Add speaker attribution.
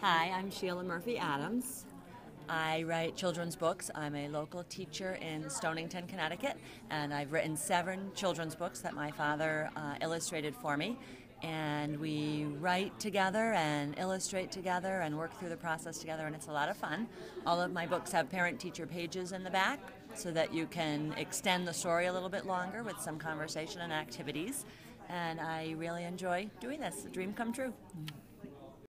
Speaker 1: Hi, I'm Sheila Murphy Adams. I write children's books. I'm a local teacher in Stonington, Connecticut, and I've written seven children's books that my father uh, illustrated for me. And we write together and illustrate together and work through the process together, and it's a lot of fun. All of my books have parent teacher pages in the back so that you can extend the story a little bit longer with some conversation and activities. And I really enjoy doing this. A dream come true.